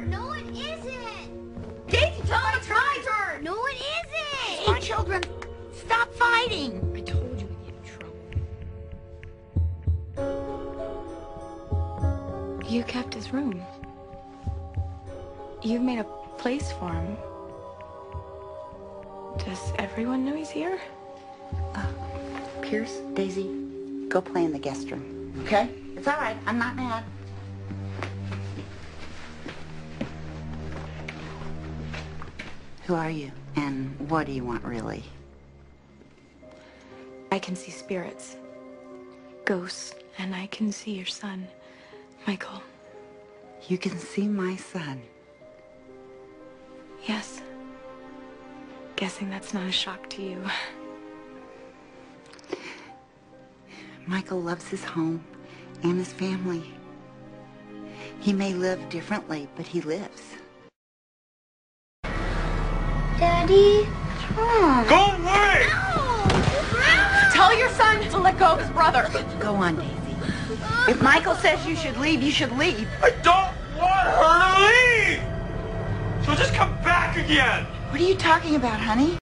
turn. No, it isn't. Daisy, tell me it's my turn. No, it isn't. My children, stop fighting. I told you we'd get in trouble. You kept his room. You've made a place for him. Does everyone know he's here? Uh, Pierce, Daisy, go play in the guest room. Okay? It's all right. I'm not mad. Who are you? And what do you want really? I can see spirits, ghosts, and I can see your son, Michael. You can see my son. Yes. Guessing that's not a shock to you. Michael loves his home and his family. He may live differently, but he lives. Daddy. Go away! Tell your son to let go of his brother. Go on, Daisy. If Michael says you should leave, you should leave. I don't want her to leave! She'll just come back again! What are you talking about, honey?